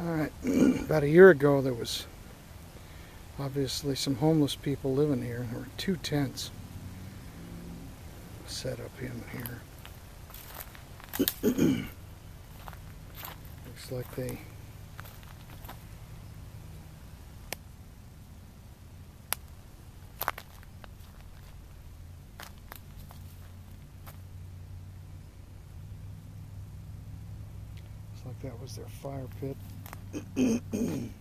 Alright, about a year ago there was obviously some homeless people living here. There were two tents set up in here. Looks like they Looks like that was their fire pit. And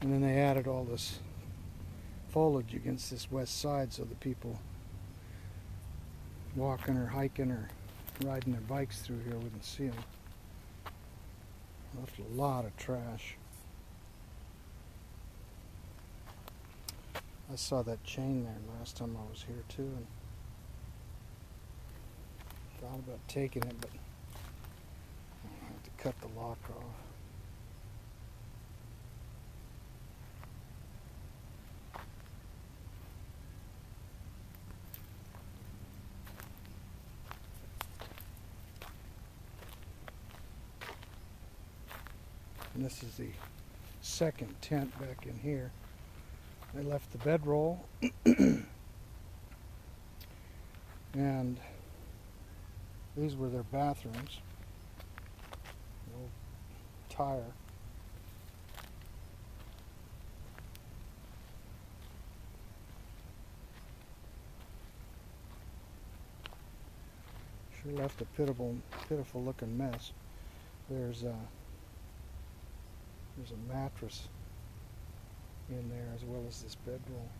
then they added all this foliage against this west side so the people walking or hiking or riding their bikes through here wouldn't see them. Left a lot of trash. I saw that chain there last time I was here too thought about taking it but I have to cut the lock off. And this is the second tent back in here. I left the bedroll and these were their bathrooms. Tire. Sure left a pitiful, pitiful looking mess. There's a, there's a mattress in there as well as this bedroll.